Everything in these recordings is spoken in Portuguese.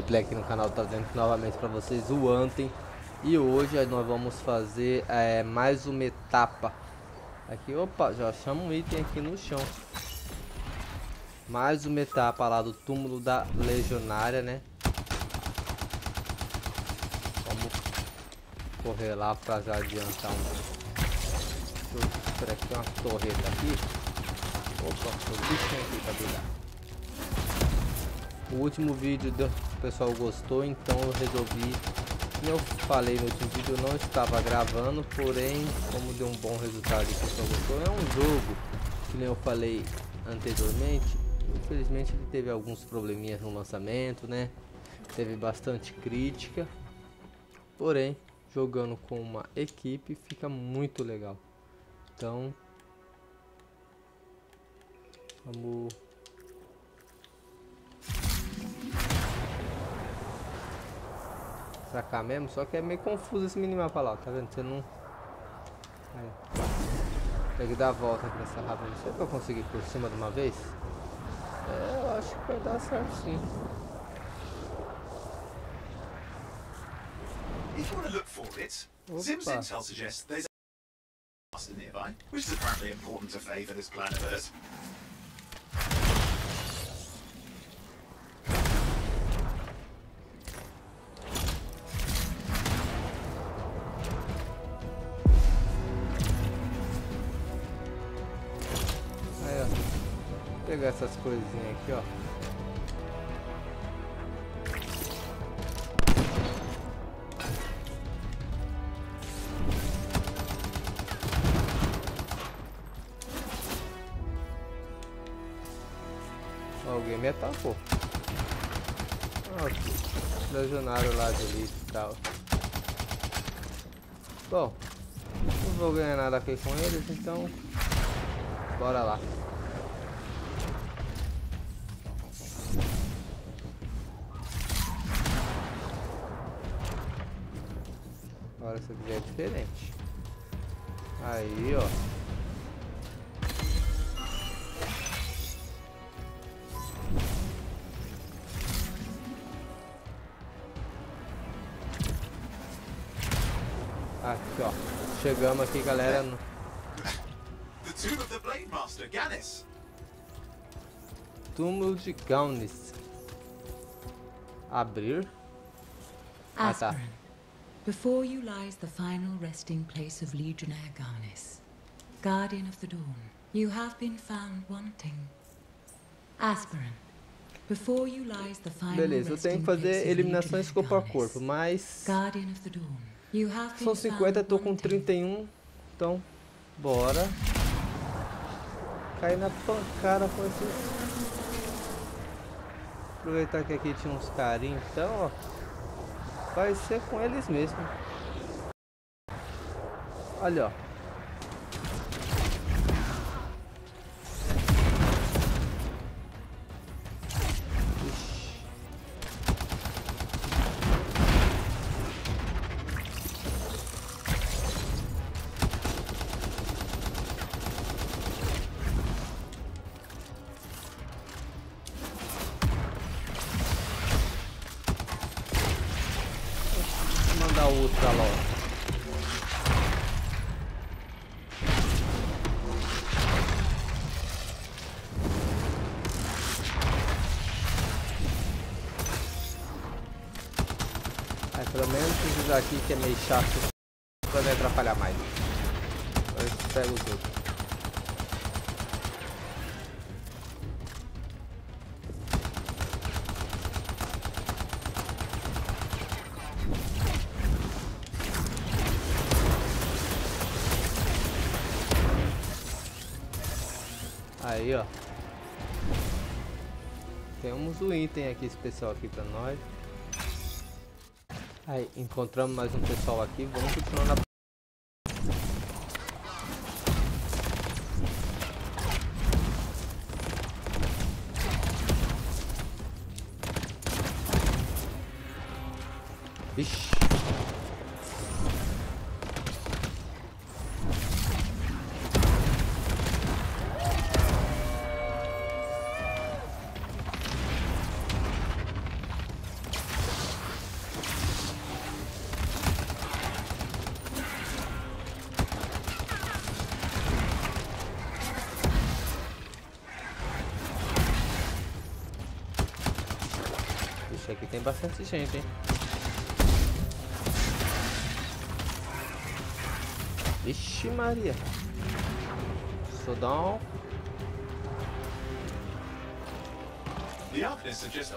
gameplay aqui no canal trazendo novamente para vocês o Anthem E hoje nós vamos fazer é, mais uma etapa. Aqui, opa, já achamos um item aqui no chão. Mais uma etapa lá do túmulo da legionária, né? Vamos correr lá para já adiantar um... Deixa eu esperar aqui uma torreta aqui. Opa, o bichinho aqui pra brigar o último vídeo do o pessoal gostou, então eu resolvi, como eu falei no último vídeo, eu não estava gravando, porém, como deu um bom resultado e o pessoal gostou, é um jogo, que nem eu falei anteriormente, infelizmente ele teve alguns probleminhas no lançamento, né? Teve bastante crítica, porém, jogando com uma equipe fica muito legal. Então, vamos pra cá mesmo, só que é meio confuso esse minimapa lá, tá vendo? Você não... Aí. Tem que dar a volta aqui nessa raba. Não sei se eu conseguir por cima de uma vez. É, eu acho que vai dar certo sim. If you want to look for it, Zim's intel suggests there's a nearby, which is apparently important to Faye for this planet Earth. Alguém me atacou. Ó, legionário lá elite e tal. Bom, não vou ganhar nada aqui com eles, então bora lá. Agora essa aqui é diferente. Aí, ó. Chegamos aqui, galera. No... Túmulo de Gaunis. Abrir. Ah, tá. Before you lies the final resting place of Legionnaire Garnis, Guardian of the Dawn. You have been found wanting. Aspirin. Before you lies the final Beleza, eu tenho que fazer eliminações corpo a corpo, mas Guardian of the Dawn. São 50, tô com 31, então bora. Cair na pancada com esses. Aproveitar que aqui tinha uns carinhos, então ó vai ser com eles mesmo. Olha, ó. Outra lá. Aí, pelo menos esses aqui que é meio chato vai me atrapalhar mais. Eu pego os outros. Aí, ó. Temos um item aqui especial aqui pra nós. Aí, encontramos mais um pessoal aqui. Vamos continuar na Vixe. Esse aqui tem bastante gente, hein? Vixe Maria. The Alchemist had just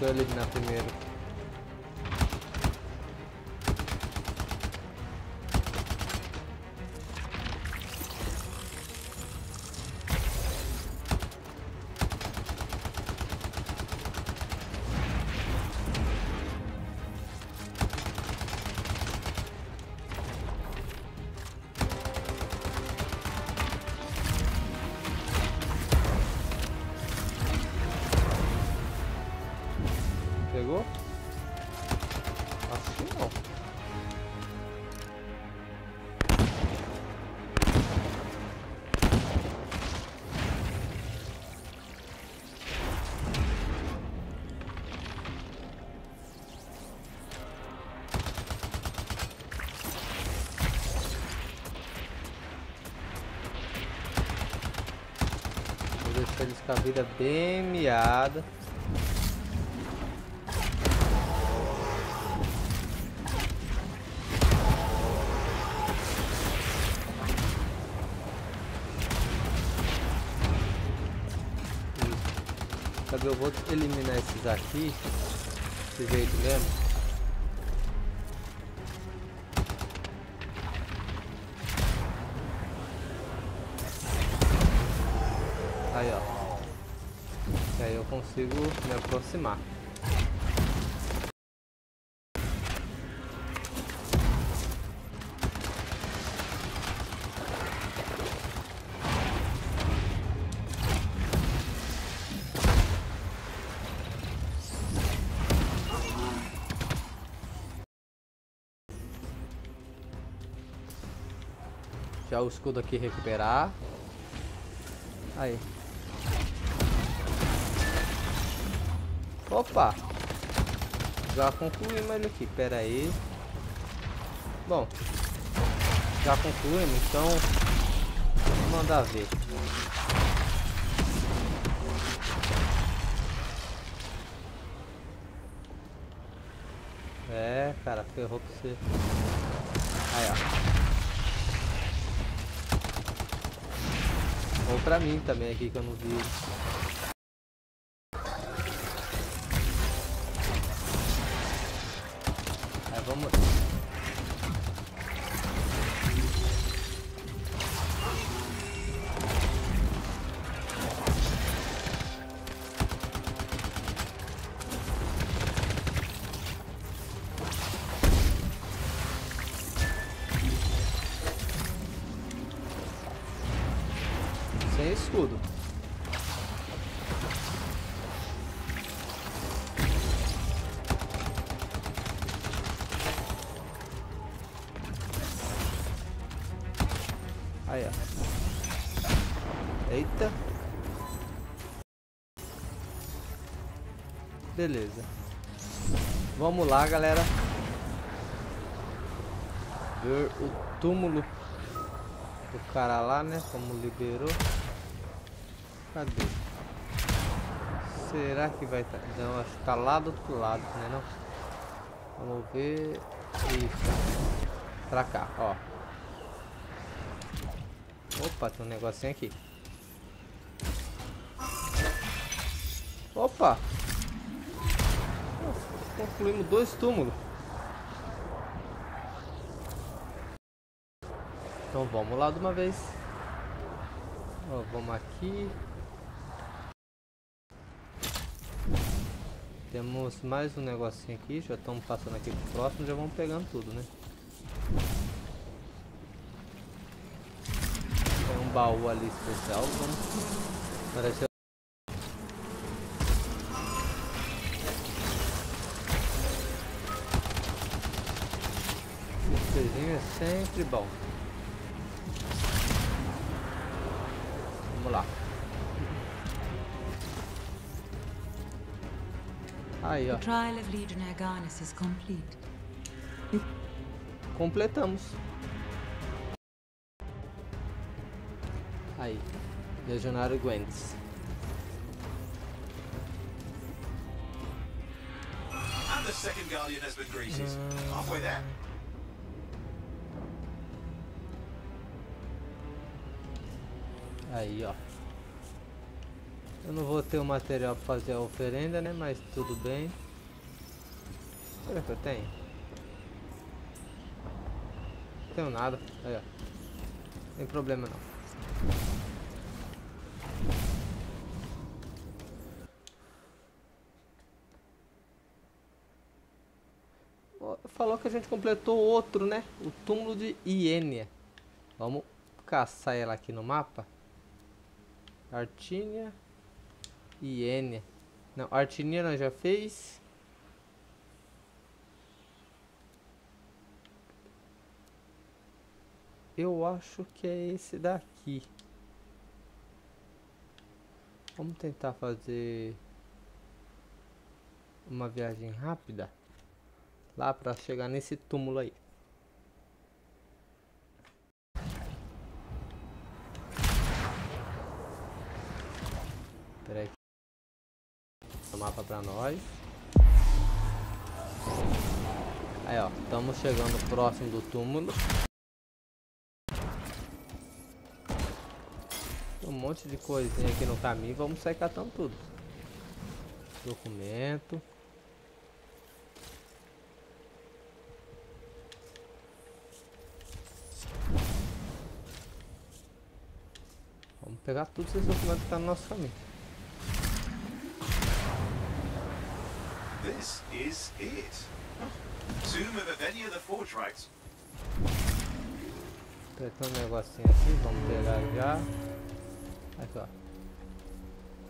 Eu eliminar primeiro. Pegou? Que não. Vou deixar eles com a vida bem miada. Sabe, eu vou eliminar esses aqui. Desse jeito mesmo. Aí, ó. E aí eu consigo me aproximar. O escudo aqui recuperar. Aí. Opa! Já concluímos ele aqui, pera aí. Bom, já concluímos, então vamos mandar ver. É, cara, ferrou você. Aí, ó. Ou pra mim também aqui que eu não vi. Vamos. Beleza. Vamos lá, galera. Ver o túmulo do cara lá, né? Como liberou. Cadê? Será que vai estar? Não, acho que tá lá do outro lado, né? Não? Vamos ver. Isso. Pra cá, ó. Opa, tem um negocinho aqui. Opa! Concluímos dois túmulos. Então vamos lá de uma vez. Ó, vamos aqui. Temos mais um negocinho aqui. Já estamos passando aqui pro próximo. Já vamos pegando tudo, né? Tem um baú ali especial. Vamos. Parece sempre bom. Vamos lá. Aí, ó. The trial of Legionnaire Garnis is complete. Completamos. Aí. Legionário Gwents. And the second guardian has been greeted. Halfway there. Aí, ó. Eu não vou ter o material pra fazer a oferenda, né? Mas tudo bem. Será que eu tenho? Não tenho nada. Aí, ó. Não tem problema não. Falou que a gente completou outro, né? O túmulo de Iênia. Vamos caçar ela aqui no mapa. Artínia e Iênia. Não, Artínia nós já fez. Eu acho que é esse daqui. Vamos tentar fazer uma viagem rápida lá para chegar nesse túmulo aí. Pera aí. O mapa pra nós. Aí ó, estamos chegando próximo do túmulo. Tem um monte de coisinha aqui no caminho, vamos sair catando tudo. Documento. Vamos pegar todos esses documentos que estão no nosso caminho. This is it. Tomb of Evenia the Forgerite. Apertar um negocinho aqui, vamos pegar já. Aqui ó.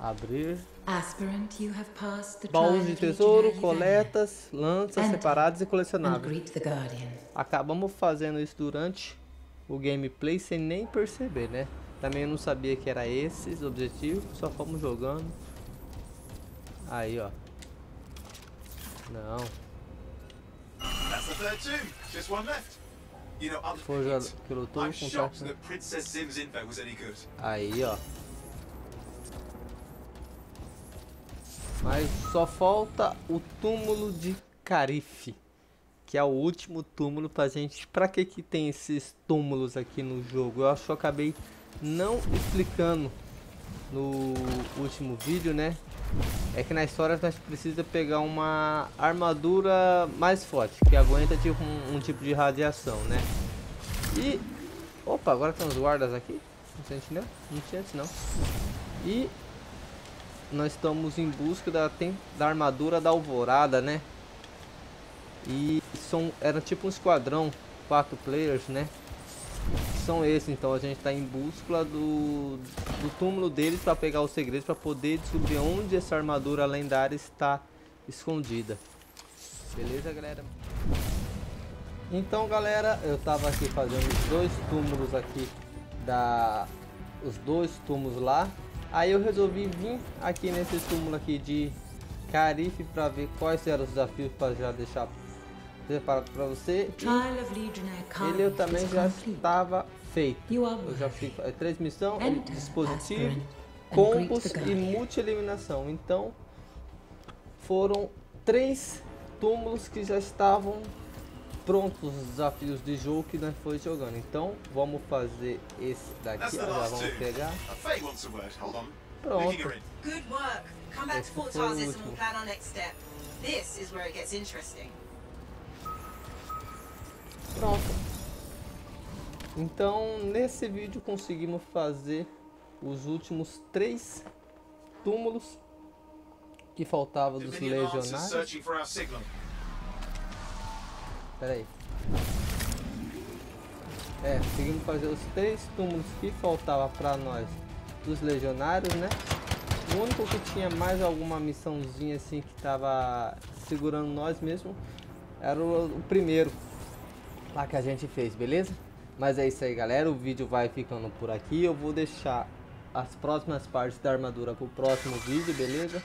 Abrir. Aspirant, you have passed the Baús de tesouro, coletas, lanças separadas e colecionáveis. Acabamos fazendo isso durante o gameplay sem nem perceber, né? Também eu não sabia que era esses objetivos, só fomos jogando. Aí, ó. Não. Info was any good. Aí, ó. Mas só falta o túmulo de Carife. Que é o último túmulo pra gente. Pra que que tem esses túmulos aqui no jogo? Eu acho que eu acabei não explicando no último vídeo, né? É que na história nós precisa pegar uma armadura mais forte, que aguenta tipo um, um tipo de radiação, né? E opa, agora tem uns guardas aqui. Não sentinela? Não tinha antes não. E nós estamos em busca da, tem, da armadura da alvorada, né? E são era tipo um esquadrão, quatro players, né? São esses, então a gente está em busca do, do túmulo deles para pegar os segredos para poder descobrir onde essa armadura lendária está escondida. Beleza, galera? Então, galera, eu tava aqui fazendo os dois túmulos aqui da os dois túmulos lá. Aí eu resolvi vir aqui nesse túmulo aqui de Carife para ver quais eram os desafios para já deixar preparado para você. Legionnaire Ele eu também já estava feito. Eu já fiz é, transmissão, Enter, dispositivo, and combos e multi-eliminação. Então foram três túmulos que já estavam prontos os desafios de jogo que nós foi jogando. Então vamos fazer esse daqui, já vamos two. pegar. Pronto. Esse foi o último. we'll Então nesse vídeo conseguimos fazer os últimos três túmulos que faltavam dos legionários. Pera aí. É, conseguimos fazer os três túmulos que faltava pra nós dos legionários, né? O único que tinha mais alguma missãozinha assim que tava segurando nós mesmo era o, o primeiro lá que a gente fez, beleza? Mas é isso aí, galera. O vídeo vai ficando por aqui. Eu vou deixar as próximas partes da armadura pro próximo vídeo, beleza?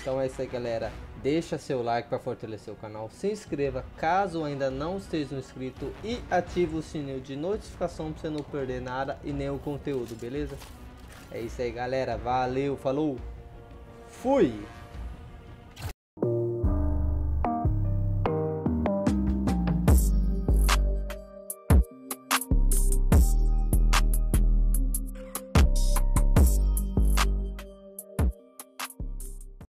Então é isso aí, galera. Deixa seu like para fortalecer o canal. Se inscreva caso ainda não esteja inscrito. E ative o sininho de notificação para você não perder nada e nenhum conteúdo, beleza? É isso aí, galera. Valeu, falou. Fui!